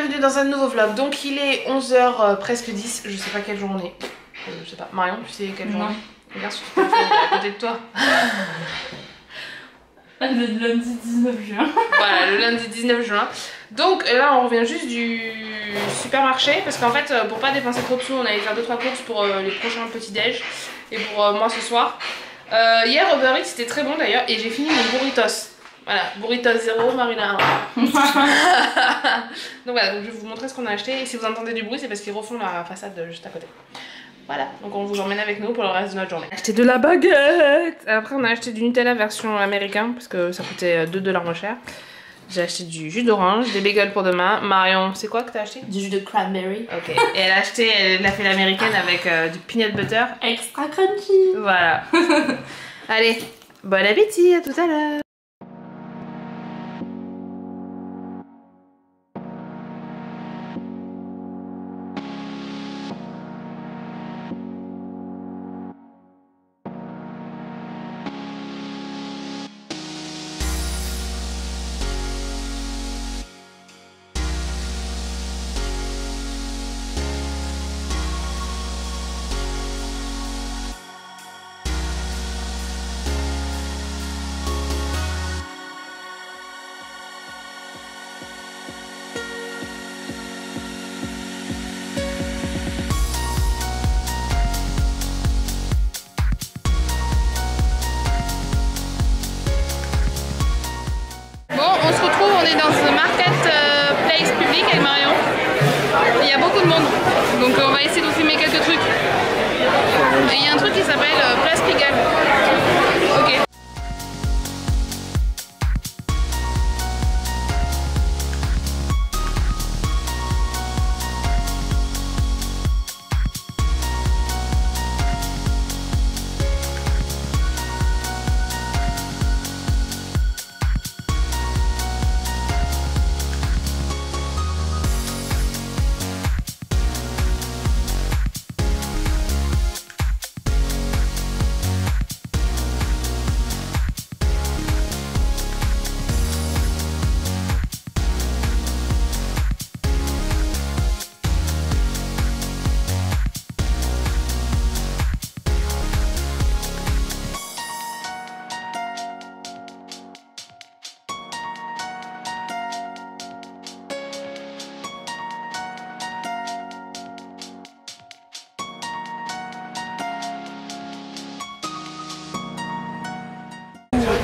bienvenue dans un nouveau vlog. Donc il est 11h euh, presque 10, je sais pas quelle jour on est. Euh, je sais pas. Marion, tu sais quelle jour on est Regarde sur ton à côté de toi. Le lundi 19 juin. voilà, le lundi 19 juin. Donc là on revient juste du supermarché parce qu'en fait euh, pour pas dépenser trop de sous on allait faire 2-3 courses pour euh, les prochains petits déj et pour euh, moi ce soir. Euh, hier Uber Eats c'était très bon d'ailleurs et j'ai fini mon burritos. Voilà, burritos 0, Marina 1. donc voilà, donc je vais vous montrer ce qu'on a acheté et si vous entendez du bruit c'est parce qu'ils refont la façade juste à côté. Voilà, donc on vous emmène avec nous pour le reste de notre journée. Acheter de la baguette Après on a acheté du Nutella version américain parce que ça coûtait 2 dollars moins cher. J'ai acheté du jus d'orange, des bagels pour demain. Marion, c'est quoi que t'as acheté? Du jus de cranberry. Ok. Et elle a acheté, elle a fait l'américaine avec euh, du peanut butter. Extra crunchy. Voilà. Allez, bon appétit, à tout à l'heure. Donc euh, on va essayer de vous filmer quelques trucs. Et Il y a un truc qui s'appelle euh, Place Pigalle.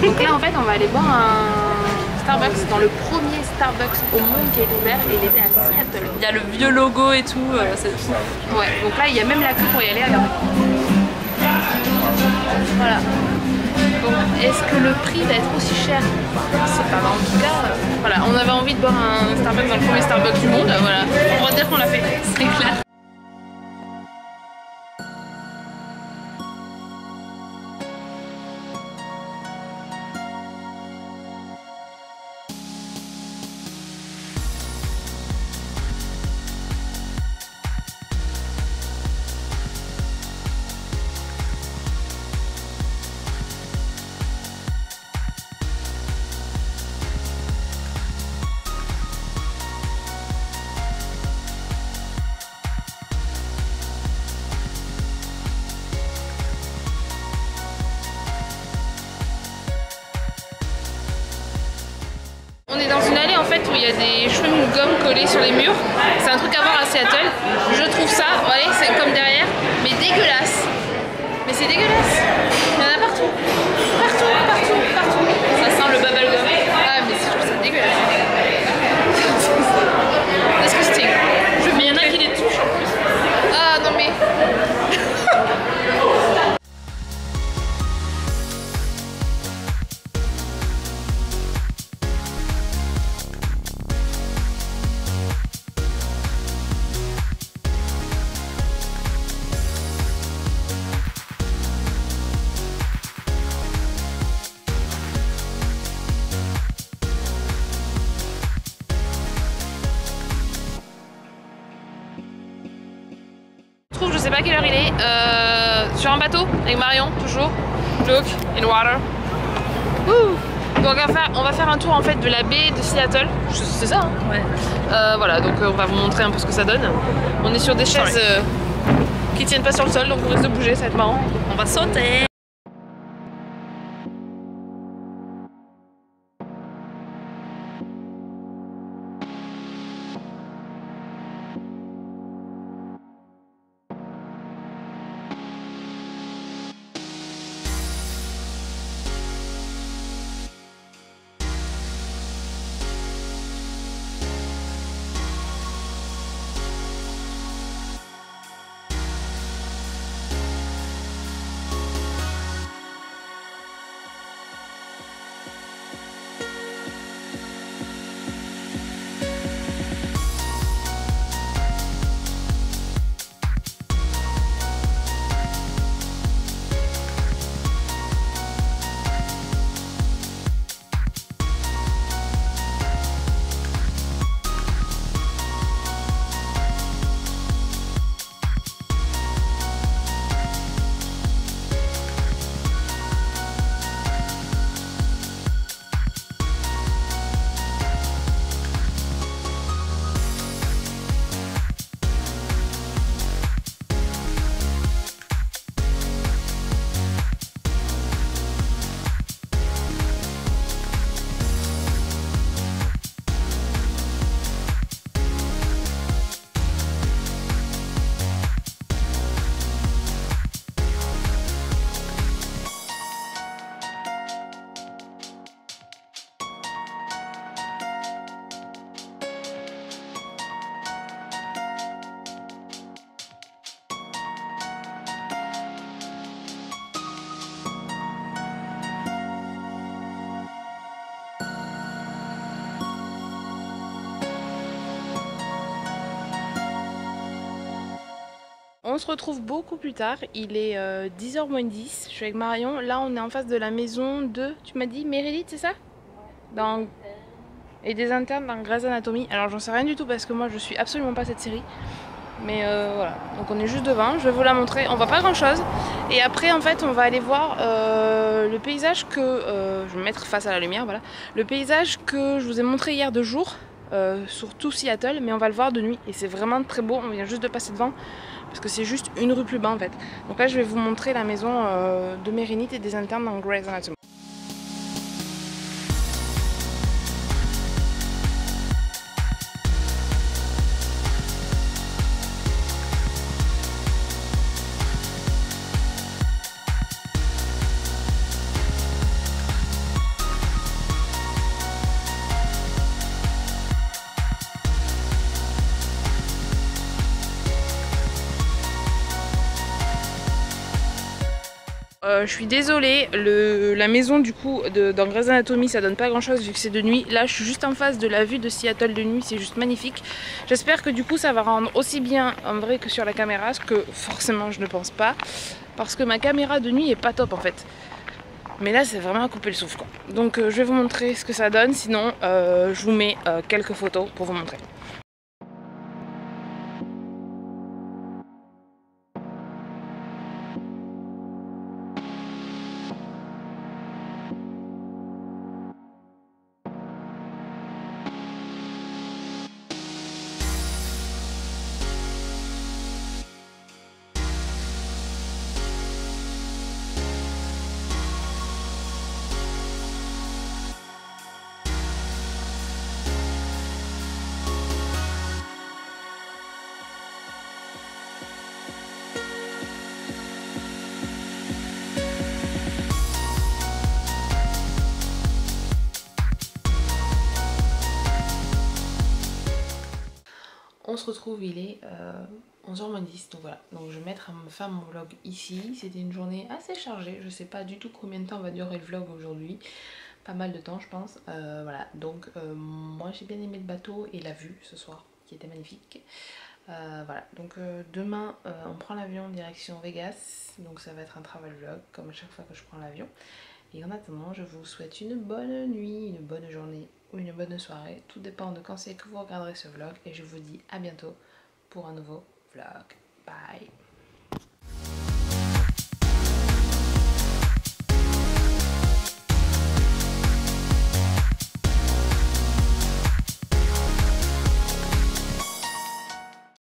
Donc là en fait on va aller boire un Starbucks dans le premier Starbucks au monde qui été ouvert et il était à Seattle. Il y a le vieux logo et tout. euh, c'est Ouais, donc là il y a même la queue pour y aller, regardez. Voilà. Donc est-ce que le prix va être aussi cher? C'est pas en tout cas. euh, Voilà, on avait envie de boire un Starbucks dans le premier Starbucks du monde, euh, voilà. On va dire qu'on l'a fait, c'est clair. En fait où il y a des chewing gum collés sur les murs. C'est un truc à voir à Seattle. Je trouve ça, voyez, c'est comme derrière, sais pas quelle heure il est, euh, sur un bateau avec Marion, toujours. Look, in water. Woo. Donc on va, faire, on va faire un tour en fait de la baie de Seattle. C'est ça, hein Ouais. Euh, voilà, donc euh, on va vous montrer un peu ce que ça donne. On est sur des chaises euh, qui tiennent pas sur le sol, donc on risque de bouger, ça va être marrant. On va sauter. On se retrouve beaucoup plus tard, il est 10h moins 10, je suis avec Marion. Là on est en face de la maison de, tu m'as dit Meredith c'est ça? Dans... Et des internes dans Grey's Anatomy. Alors j'en sais rien du tout parce que moi je suis absolument pas cette série. Mais euh, voilà, donc on est juste devant, je vais vous la montrer. On voit pas grand chose. Et après en fait on va aller voir euh, le paysage que, euh, je vais me mettre face à la lumière, voilà. Le paysage que je vous ai montré hier de jour, euh, sur tout Seattle, mais on va le voir de nuit. Et c'est vraiment très beau, on vient juste de passer devant parce que c'est juste une rue plus bas en fait. Donc là je vais vous montrer la maison euh, de Mérinite et des internes dans Grey's Anatomy. Euh, je suis désolée, la maison du coup dans Grey's Anatomy ça donne pas grand chose vu que c'est de nuit. Là je suis juste en face de la vue de Seattle de nuit, c'est juste magnifique. J'espère que du coup ça va rendre aussi bien en vrai que sur la caméra, ce que forcément je ne pense pas. Parce que ma caméra de nuit est pas top en fait. Mais là c'est vraiment à couper le souffle quoi. Donc euh, je vais vous montrer ce que ça donne, sinon euh, je vous mets quelques photos pour vous montrer. On se retrouve, il est euh, 11h10, donc voilà. Donc je vais mettre fin mon vlog ici. C'était une journée assez chargée, je sais pas du tout combien de temps va durer le vlog aujourd'hui. Pas mal de temps je pense. Euh, voilà, donc euh, moi j'ai bien aimé le bateau et la vue ce soir qui était magnifique. Euh, voilà, donc euh, demain euh, on prend l'avion direction Vegas, donc ça va être un travel vlog comme à chaque fois que je prends l'avion. Et en attendant, je vous souhaite une bonne nuit, une bonne journée ou une bonne soirée. Tout dépend de quand c'est que vous regarderez ce vlog. Et je vous dis à bientôt pour un nouveau vlog. Bye